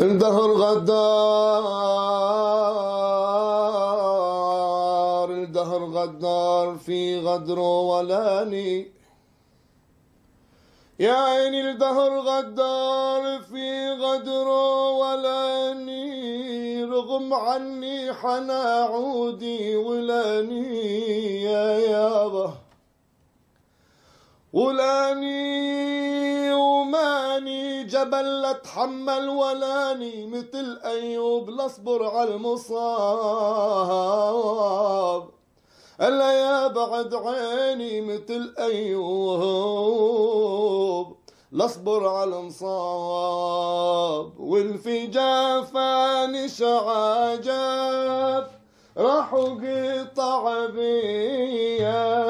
الدهر غدار الدهر غدار في غدر ولاني. يا عيني الدهر غدار في غدر ولاني. رغم عني حنا عودي ولاني يا يابا. ولاني وماني جبل اتحمل ولاني مثل ايوب لاصبر على المصاب. إلا يا بعد عيني مثل ايوب لاصبر على المصاب. والفي جافاني شعاجات راح قطع بيا.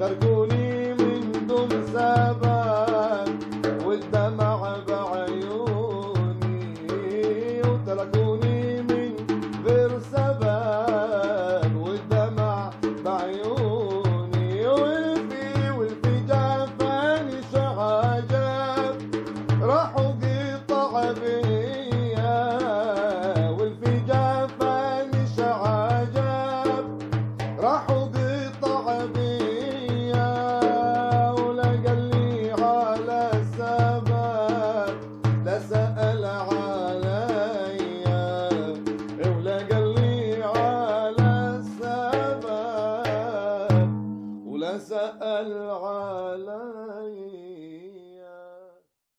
تركوني من دون سبب فسأل عليه